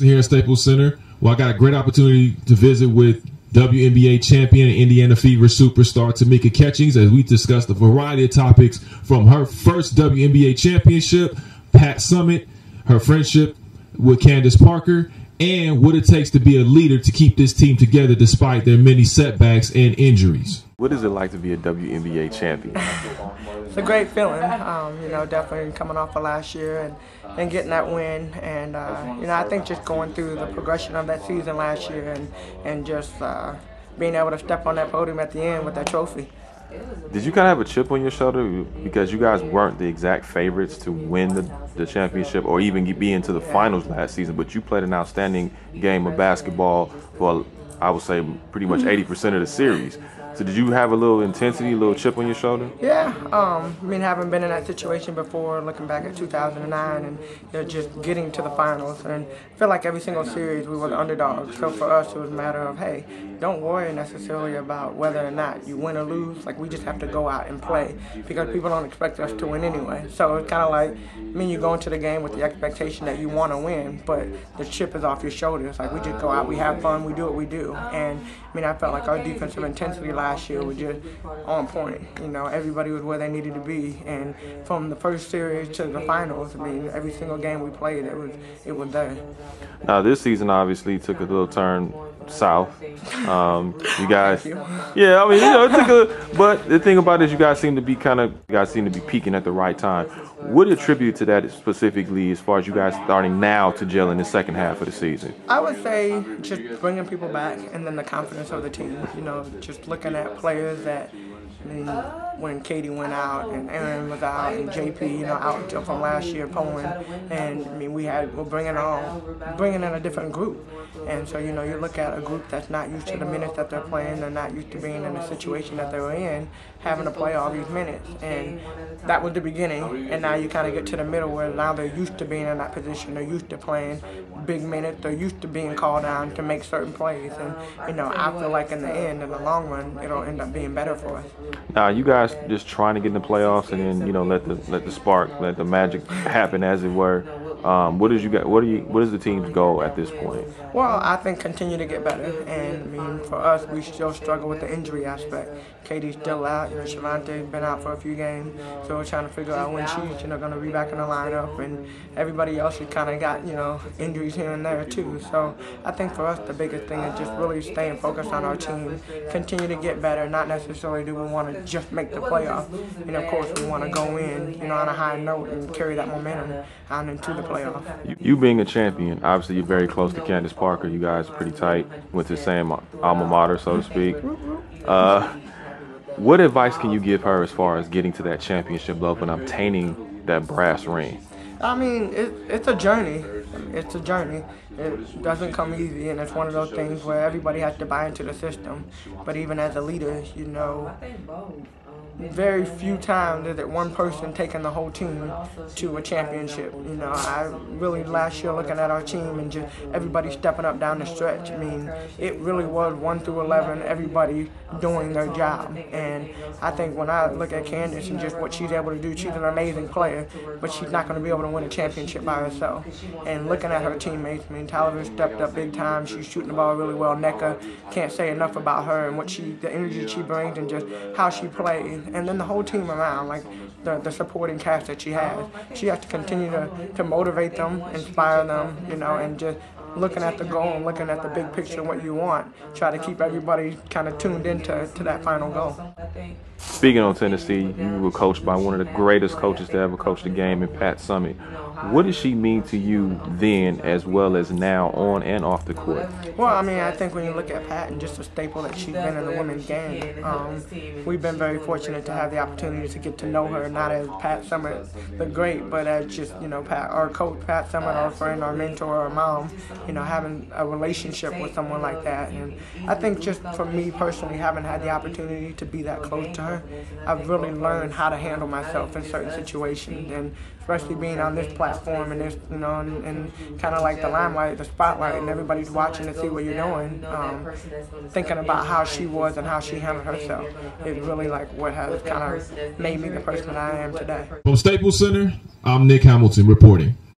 here at Staples Center. Well, I got a great opportunity to visit with WNBA champion and Indiana Fever superstar Tamika Catchings as we discussed a variety of topics from her first WNBA championship, Pat Summitt, her friendship with Candace Parker, and what it takes to be a leader to keep this team together despite their many setbacks and injuries. What is it like to be a WNBA champion? it's a great feeling. Um, you know, definitely coming off of last year and, and getting that win. And, uh, you know, I think just going through the progression of that season last year and, and just uh, being able to step on that podium at the end with that trophy. Did you kind of have a chip on your shoulder because you guys weren't the exact favorites to win the, the championship or even be into the finals last season, but you played an outstanding game of basketball for, I would say, pretty much 80% of the series. So did you have a little intensity, a little chip on your shoulder? Yeah, um, I mean, having been in that situation before, looking back at 2009 and you know, just getting to the finals, and I feel like every single series we were the underdogs. So for us, it was a matter of, hey, don't worry necessarily about whether or not you win or lose. Like we just have to go out and play because people don't expect us to win anyway. So it's kind of like, I mean, you go into the game with the expectation that you want to win, but the chip is off your shoulders. Like we just go out, we have fun, we do what we do, and I mean, I felt like our defensive intensity last year was just on point. You know, everybody was where they needed to be, and from the first series to the finals, I mean, every single game we played, it was it was there. Now this season obviously took a little turn south. Um, you guys, yeah, I mean, you know, it took a. But the thing about it is, you guys seem to be kind of, you guys seem to be peaking at the right time. What attribute to that specifically, as far as you guys starting now to gel in the second half of the season? I would say just bringing people back, and then the confidence of the team. You know, just looking at players that I mean, when Katie went out and Erin was out and JP, you know, out until from last year, Pohlen, and I mean, we had we're bringing on bringing in a different group, and so you know, you look at a group that's not used to the minutes that they're playing, they're not used to being in the situation that they were in, having to play all these minutes, and that was the beginning, and now you kind of get to the middle where now they're used to being in that position, they're used to playing big minutes, they're used to being called on to make certain plays, and you know, I feel like in the end, in the long run, it'll end up being better for us. Now, you guys just trying to get in the playoffs and then you know let the let the spark, let the magic happen, as it were. Um, what is you got? What are you? What is the team's goal at this point? Well, I think continue to get better, and I mean for us, we still struggle with the injury aspect. Katie's still out. You know, Shavonte's been out for a few games, so we're trying to figure out when she's you know going to be back in the lineup, and everybody else has kind of got you know injuries here and there too. So I think for us, the biggest thing is just really staying focused on our team, continue to get better. Not necessarily do we want to just make the playoff, and of course we want to go in you know on a high note and carry that momentum on into the playoff. You, you, being a champion, obviously you're very close to Candace Parker. You guys are pretty tight, went to the same alma mater, so to speak. Uh, what advice can you give her as far as getting to that championship level and obtaining that brass ring? I mean, it, it's a journey. It's a journey. It doesn't come easy, and it's one of those things where everybody has to buy into the system. But even as a leader, you know, very few times is one person taking the whole team to a championship. You know, I really last year looking at our team and just everybody stepping up down the stretch. I mean, it really was one through eleven, everybody doing their job. And I think when I look at Candace and just what she's able to do, she's an amazing player, but she's not going to be able to win a championship by herself. And looking at her teammates, I mean, Tyler stepped up big time. She's shooting the ball really well. Nneka can't say enough about her and what she, the energy she brings, and just how she plays and then the whole team around, like the, the supporting cast that she has. She has to continue to, to motivate them, inspire them, you know, and just looking at the goal and looking at the big picture of what you want. Try to keep everybody kind of tuned into to that final goal. Speaking on Tennessee, you were coached by one of the greatest coaches to ever coach the game in Pat Summitt. What does she mean to you then as well as now on and off the court? Well, I mean, I think when you look at Pat and just a staple that she's been in the women's game, um, we've been very fortunate to have the opportunity to get to know her, not as Pat Summitt the great, but as just, you know, Pat, our coach, Pat Summitt, our friend, our mentor, our mom, you know, having a relationship with someone like that. And I think just for me personally, having had the opportunity to be that close to her, I've really learned how to handle myself in certain situations. And especially being on this platform and this, you know, and, and kind of like the limelight, the spotlight, and everybody's watching to see what you're doing. Um, thinking about how she was and how she handled herself is really like what has kind of made me the person that I am today. From Staples Center, I'm Nick Hamilton reporting.